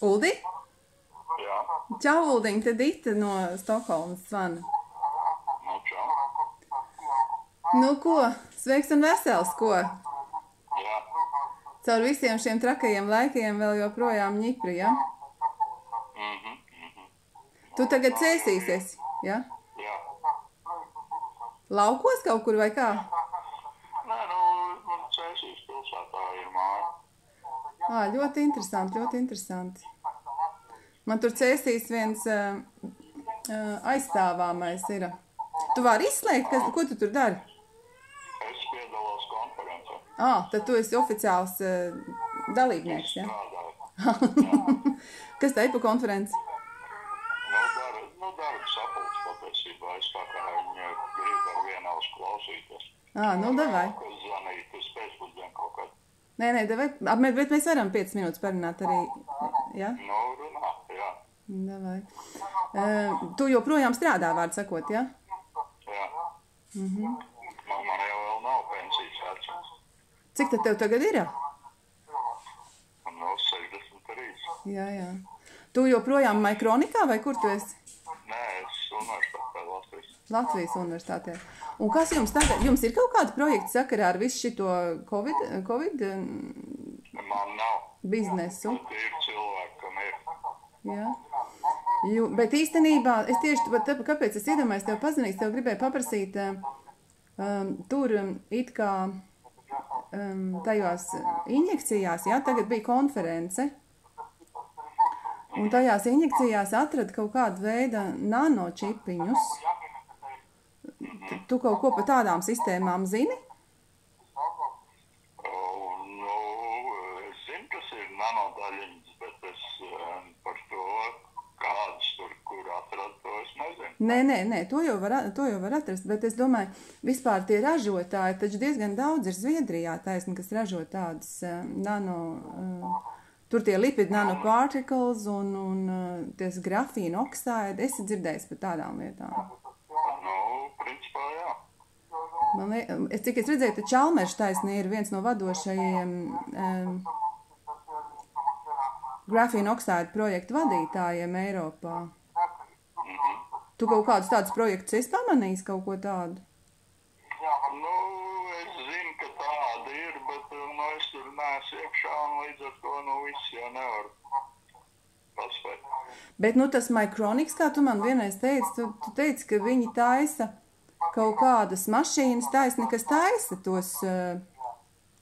Uldi? Jā, Čau, Uldiņ, te Dita no Stokholmas zvana. nu čau. Nu ko, sveiks un vesels, ko? Jā, Caur visiem šiem trakajiem laikiem vēl joprojām ņipri, ja? mhm, mhm. Tu tagad cēsīsies, ja? Jā. Laukos kaut kur vai kā? Nē, nu, man Cēsīs pilsētā ir māja. Ā, ļoti interesanti, ļoti interesanti. Man tur cēsīs viens uh, aizstāvāmais ir. Tu vari izslēgt, kas, ko tu tur dari? Es piedalos konferencē. Ā, tad tu esi oficiāls uh, dalībnieks, ja? Kas tā ir pa konferenci? Nu, dar, nu, darba sapulcs patiesībā. Es tā kā viņa grib ar vienu ausu klausīties. Ā, nu davai. Kas zvanīt uz pēcpusdienu kaut kad. Nē, nē, bet bet mēs varam 5 minūtes parunāt arī, ja? Nu, runā, jā. Davai. Uh, tu joprojām strādā, vārdu sakot, ja? Jā. Mhm. Man, man jau vēl nav pensijas vecums. Cik tad tev tagad ir? Man nav 63. Jā, jā. Tu joprojām Maikronikā vai kur tu esi? Nē, es universitātē Latvijas. Universitātē. Un kas jums tagad, jums ir kaut kāda projekta sakarā ar visu šito Covid, COVID Man nav. biznesu? Bet ir cilvēki, kam ir. Jā. Ju, bet īstenībā es tieši tāpēc, kāpēc es iedomājos tev pazvanīt, tev gribēju paprasīt, um, tur um, it kā um, tajās injekcijās, jā, tagad bija konference, un tajās injekcijās atrada kaut kādu veidu nanočipiņus. Tu- kaut ko par tādām sistēmām zini? Nu, es zinu, kas ir nanodaļiņas, bet es par to, kādas tur, kur atrast, to es nezinu. Nē, nē, nē to, jau var, to jau var atrast, bet es domāju, vispār tie ražotāji, taču diezgan daudz ir Zviedrijā taisni, kas ražo tādas nano, uh, tur tie lipid nanoparticles un, un uh, ties grafīna oksādi. Es esmu dzirdējis par tādām lietām. Man liek, es, cik es redzēju, tad Čalmers taisni ir viens no vadošajiem um, grafīna oksādi projektu vadītājiem Eiropā. Tu kaut kādus tādus projektus esi pamanījis, kaut ko tādu? Nu, es zinu, ka tāda ir, bet nu, es tur neesmu iekšā, un līdz ar to, nu, viss jau nevar paspēt. Bet nu, tas Micronics, kā tu man vienreiz teici, tu, tu teici, ka viņi taisa kaut kādas mašīnas, taisni, kas taisa tos uh,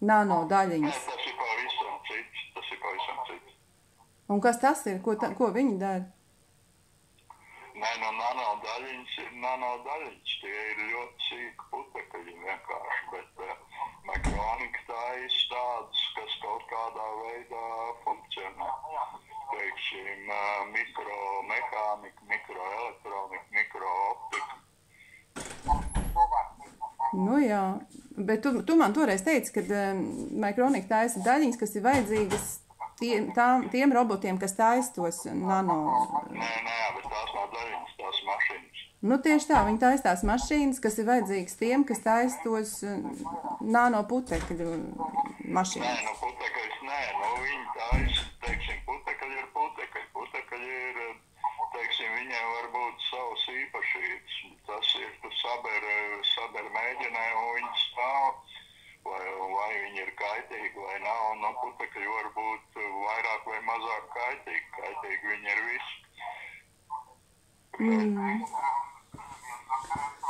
nano daļiņas. tas ir pavisam cits, tas ir pavisam cits. Un kas tas ir? Ko, ta, ko viņi dara? Nē, no nanodaļiņas ir nanodaļiņas. Tie ir ļoti sīki putekļi vienkārši, bet uh, mekronika tā ir tādas, kas kaut kādā veidā funkcionē. Teiksim, uh, mikromehānika, mikroelektronika, mikrooptika. Nu jā, bet tu, tu man toreiz teici, ka um, Micronika taisa daļiņas, kas ir vajadzīgas tiem, tām, tiem robotiem, kas taisa tos nano. Nē, nē, bet tās nav daļiņas, tās mašīnas. Nu tieši tā, viņi taisa tās mašīnas, kas ir vajadzīgas tiem, kas taisa tos nano putekļu Nē, mašīnas. nu putekļus nē, nu viņi taisa, teiksim, putekļi ir putekļi. Putekļi ir, teiksim, viņiem var būt savas īpašības. Tas ir, tu saber, saber mēģinē un viņi stāv. Vai, vai viņi ir kaitīgi vai nav, un no putekļi var būt vairāk vai mazāk kaitīgi. Kaitīgi viņi ir visi. Mm.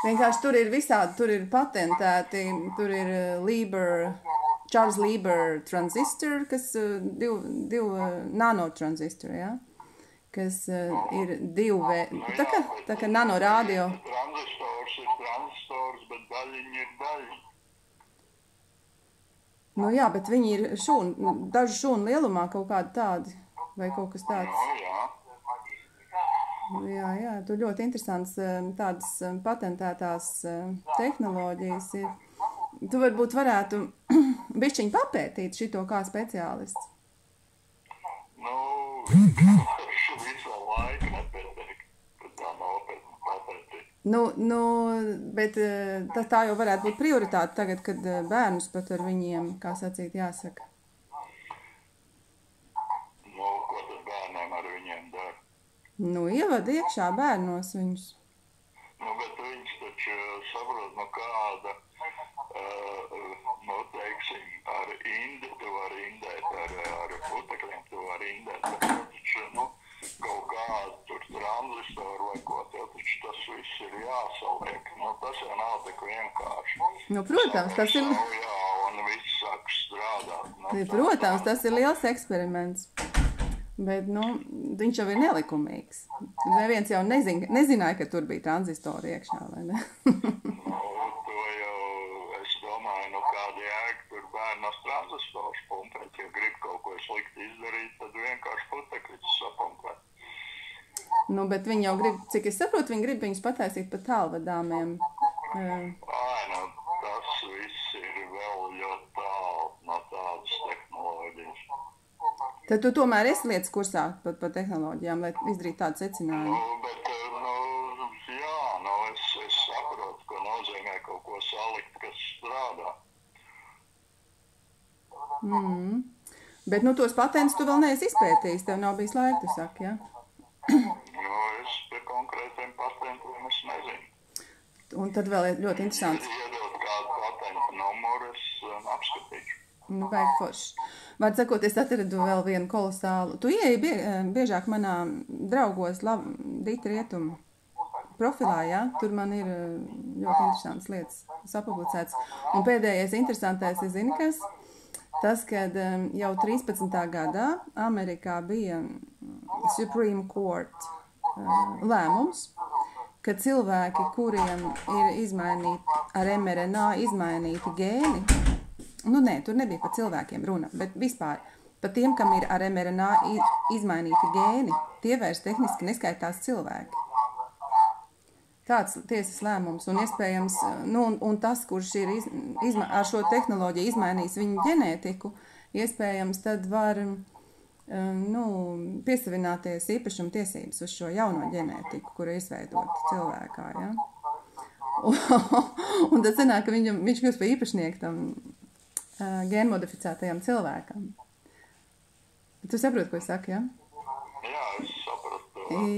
Vienkārši tur ir visādi, tur ir patentēti, tur ir uh, Lieber, Charles Lieber transistor, kas divu uh, nanotransistori, ja? Kas uh, ir divu vē, tā kā, tā kā nanorādio. Tranzistors ir tranzistors, bet daļiņa ir daļiņa. Nu jā, bet viņi ir šūnu, dažu šūnu lielumā kaut kādi tādi, vai kaut kas tāds. Nu, jā. Jā, jā, tur ļoti interesants um, tādas um, patentētās tehnoloģijas ir. Tu varbūt varētu bišķiņ papētīt šito kā speciālists. Nu, visu laiku nepieteikti, ka tā nopietni papētīt. Nu, nu, bet uh, tā, tā jau varētu būt prioritāte tagad, kad uh, bērnus pat ar viņiem, kā sacīt, jāsaka. Nu, ko tad bērniem Nu, ievada iekšā bērnos viņus. Nu, bet viņš taču saprot, no kāda, uh, nu, teiksim, ar indi tu vari indēt, ar, ar putekļiem tu vari indēt, viss ir jāsaliek. Nu, tas jau nav tik vienkārši. Nu, protams, tas ir, Jā, un viss sāk strādāt. Nu, Ja, tā- Protams, tas ir liels eksperiments. Bet nu, viņš jau ir nelikumīgs. Neviens jau nezin, nezināja, ka tur bija tranzistori iekšā. Nu, to jau es domāju, nu kāda jēga tur bērnam tranzistors pumpēt. Ja grib kaut ko slikti izdarīt, tad vienkārši putekļus sapumpēt. Nu, bet viņi jau grib, cik es saprotu, viņi grib viņus pataisīt par tālvadāmiem. Ai, nu, tas viss ir vēl ļoti tālu no tādas tehnoloģijas. Tad tu tomēr esi lietas kursā par, par tehnoloģijām, lai izdarītu tādu Nu, secinājumu. bet, eh, nu, jā, nu, es, es saprotu, ko nozīmē kaut ko salikt, kas strādā. Mm. Bet nu, tos patentus tu vēl neesi izpētījis. Tev nav bijis laika, tu saki. Ja? Nu, es pie konkrētiem patentiem es nezinu. Un tad vēl ir ļoti interesants. Iedot kādu patentu numuru, es um, apskatīšu. Nu, vajag forši. Vārds sakot, es atradu vēl vienu kolosālu. Tu ieeji bie, eh, biežāk manā draugos, lab, Dita Rietumu profilā, jā. Tur man ir eh, ļoti interesantas lietas sapublicēts. Un pēdējais interesantais, es zinu, kas. Tas, kad um, jau 13. gadā Amerikā bija Supreme Court lēmums, ka cilvēki, kuriem ir izmainīti ar mRNA izmainīti gēni, nu nē, tur nebija par cilvēkiem runa, bet vispār par tiem, kam ir ar mRNA izmainīti gēni, tie vairs tehniski neskaitās cilvēki. Tāds tiesas lēmums, un iespējams, nu, un, un tas, kurš ir iz, izma, ar šo tehnoloģiju izmainījis viņu ģenētiku, iespējams, tad var um, nu, piesavināties īpašuma tiesības uz šo jauno ģenētiku, kura ir izveidota cilvēkā. Ja? Un, tad sanāk, ka viņam, viņš kļūst par īpašnieku tam uh, gēnmodificētajam cilvēkam. Tu saproti, ko es saku? Ja? Jā, es sapratu.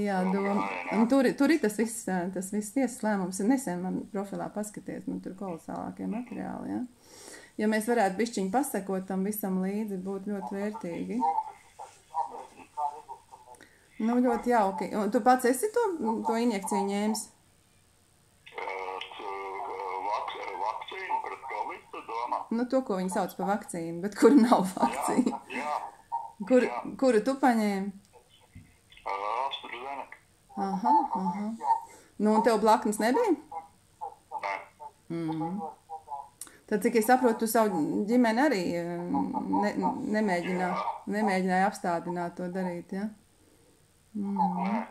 Jā, doma. Un tur, tur ir tas viss, tas viss tiesas lēmums. Nesen man profilā paskaties, man tur kolosālākie materiāli. Ja? ja mēs varētu bišķiņu pasakot tam visam līdzi, būtu ļoti vērtīgi. Nu, ļoti jauki. Un tu pats esi to, to injekciju ņēmis? Vak, vakcīnu pret covid, tu domā? Nu, to, ko viņi sauc par vakcīnu, bet kur nav vakcīna. Jā, Kur, kuru tu paņēmi? AstraZeneca. Aha, aha. Nu, un tev blaknes nebija? Nē, Mm. Tad, cik es saprotu, tu savu ģimeni arī ne, nemēģināji, nemēģināji apstādināt to darīt. Ja? Nē.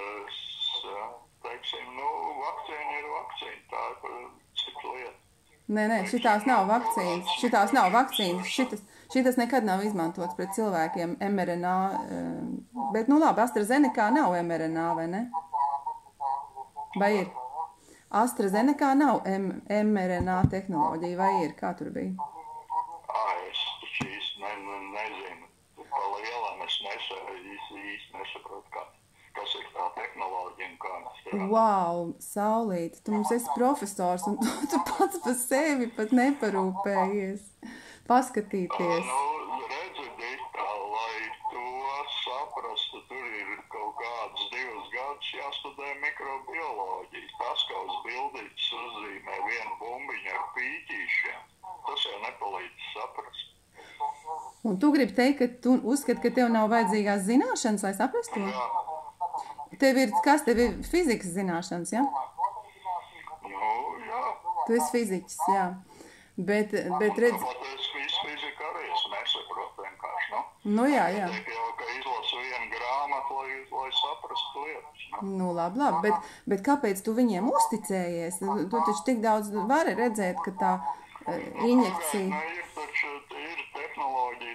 Es, teiksim, nu, vakcīna ir vakcīna, tā ir par citu lietu. Nē, nē, šitās nav vakcīnas. Šitās nav vakcīnas. Šitas, šitas nekad nav izmantots pret cilvēkiem mRNA. eh, Bet, nu labi, AstraZeneca nav mRNA, vai ne? Vai ir? AstraZeneca nav M mRNA tehnoloģija, vai ir? Kā tur bija? Ā, es taču īsti ne, ne, nezinu. Pa lielam es nesa, īsti, īsti nesaprotu, kā, kas ir tā tehnoloģija un kā tas strādā. Wow, saulīt, tu mums esi profesors, un tu, tu pats par sevi pat neparūpējies. Paskatīties. Nu, redzi, Dita, lai to saprastu, tur ir kaut kāds divus gadus jāstudē mikrobioloģija. Tas, kā uz bildītes uzzīmē vienu bumbiņu ar pīķīšiem, tas jau nepalīdz saprast. Un tu gribi teikt, ka tu uzskati, ka tev nav vajadzīgās zināšanas, lai saprastu to? Tev ir kas, tev ir fizikas zināšanas, ja? nu, jā. Tu esi fiziķis, jā. Bet, bet redz, es visu fiziku arī es nesaprotu vienkārši, nu. nu jā, jā. Jau, ka izlasu vienu grāmatu, lai, lai saprastu lietas, nu. Nu, labi, labi, bet, bet kāpēc tu viņiem uzticējies? Tu, taču tik daudz vari redzēt, ka tā eh, injekcija. Ne, ir taču ir tehnoloģijas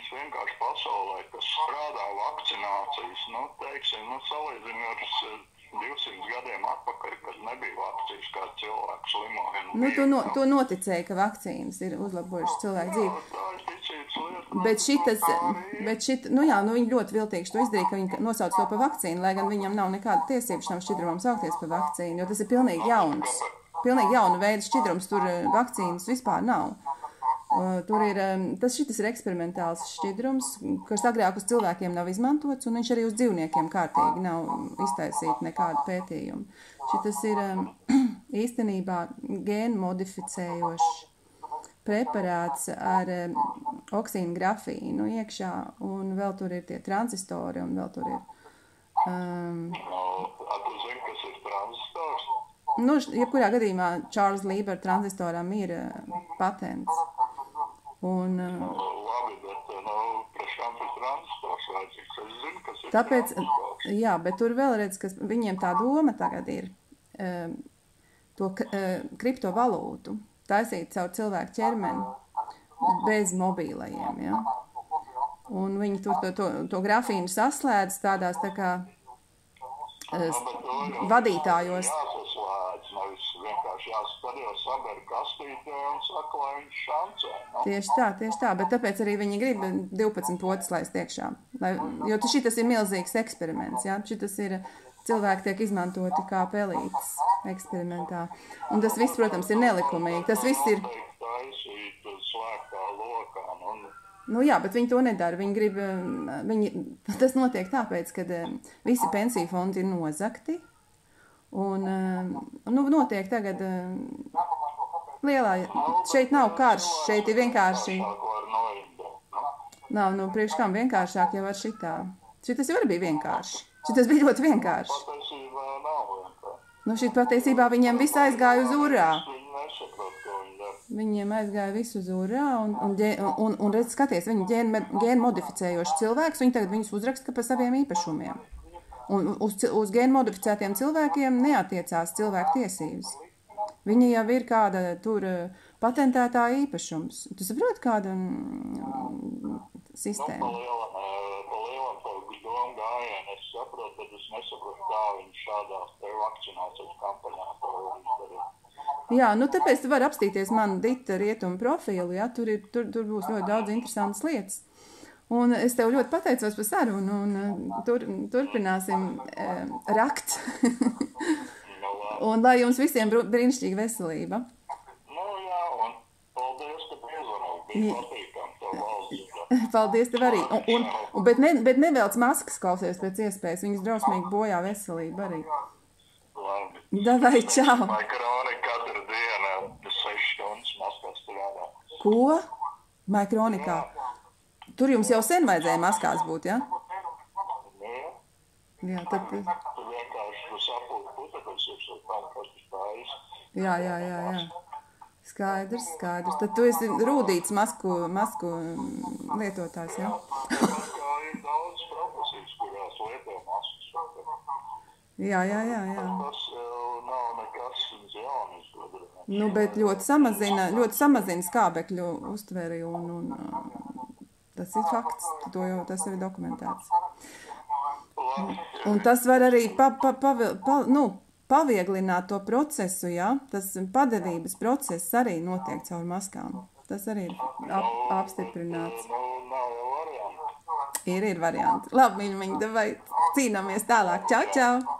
vakcinācijas, nu, teiksim, nu, salīdzinot s- 200 gadiem atpakaļ, kad nebija vakcīnas, kā cilvēks slimoja. Nu, tu, no, tu noticēji, ka vakcīnas ir uzlabojušas cilvēku dzīvi. Tā ir ticības lieta. Bet šitas, bet šit, nu jā, nu viņi ļoti viltīgi to izdarīja, ka viņi nosauc to par vakcīnu, lai gan viņam nav nekāda tiesība šam šķidrumam saukties par vakcīnu, jo tas ir pilnīgi jauns. Pilnīgi jauna veida šķidrums, tur eh, vakcīnas vispār nav. Uh, Tur ir, tas šitas ir eksperimentāls šķidrums, kas agrāk uz cilvēkiem nav izmantots, un viņš arī uz dzīvniekiem kārtīgi nav iztaisīta nekāda pētījuma. Šitas ir īstenībā gēnu modificējošs preparāts ar oksīnu grafīnu iekšā, un vēl tur ir tie tranzistori, un vēl tur ir. Um, Nu, jebkurā gadījumā Čārlis Līber tranzistoram ir uh, patents. Un, Nu, labi, bet, priekš kam tas tranzistors vajadzīgs? Es zinu, kas ir tāpēc, tranzistors. jā, bet tur vēl redz, ka viņiem tā doma tagad ir to kriptovalūtu taisīt caur cilvēku ķermeni bez mobīlajiem. Ja? Un viņi tur to, to, to grafīnu saslēdz tādās tā kā Nu, vadītājos. Nevis jau saber kastītē un saka, lai viņš šancē. Nu, Tieši tā, tieši tā, bet tāpēc arī viņi grib 12 potes laist iekšā. Lai, jo šis ir milzīgs eksperiments, jā, šis ir cilvēki tiek izmantoti kā pelītes eksperimentā. Un tas viss, protams, ir nelikumīgi. Tas viss ir, taisīt slēgtā lokā. Nu, nu jā, bet viņi to nedara. Viņi grib, um, viņi, tas notiek tāpēc, ka um, visi pensiju fondi ir nozakti. Un, um, nu, notiek tagad um, lielā, šeit nav karš, šeit ir vienkārši. Nav, nu, priekš kam vienkāršāk jau ar šitā. Šitas jau bija vienkārši. Šitas bija ļoti vienkārši. Nu, šī patiesībā viņiem viss aizgāja uz urā. Viņiem aizgāja viss uz urā, un, un, un, un, un redz, skaties, viņi ģēnu modificējoši cilvēks, viņi tagad viņus uzraksta par saviem īpašumiem. Un uz, uz gēnu modificētiem cilvēkiem neatiecās cilvēku tiesības. Viņi jau ir kāda tur eh, patentētā īpašums. Tu saproti, kāda mm, Pa sistēma? lielam, eh, pa lielam to domu gājienu es saprotu, bet es nesaprotu, kā viņi šādās te vakcinācijas kampaņās to izdarīt. Jā, nu tāpēc tu vari apstīties manu dita rietumu profilu, ja tur, ir, tur, tur būs ļoti daudz interesantas lietas. Un es tev ļoti pateicos par sarunu, un eh, tur, turpināsim eh, rakt. Un lai jums visiem brīnišķīga veselība. Nu, jā, un paldies, ka piezvanīji. Paldies tev arī. Un, un, un, bet, ne, bet nevelc maskas klausies pēc iespējas, viņas drausmīgi bojā veselību arī. Labi. Davai, čau! Vai kroni katru dienu 6 stundas maskā strādā? Ko? Maikronikā. Tur jums jau sen vajadzēja maskās būt, ja? Nu, jā. Jā, tad, jā, jā, jā, jā. Skaidrs, skaidrs. Tad tu esi rūdīts masku, masku lietotājs, ja? Tāpat kā ir daudz profesijas, kurās lieto maskas. Jā, jā, jā, jā. Tas nav nekas gudri. Nu, bet ļoti samazina, ļoti samazina skābekļu uztveri un, un tas ir fakts. To jau tas ir dokumentēts. Un tas var arī pa, pa, pa, pa, nu, pavieglināt to procesu, ja? Tas padevības process arī notiek caur maskām. Tas arī ir ap, apstiprināts. Ir, ir varianti. Labi, mīļi, vai cīnāmies tālāk. Čau, čau!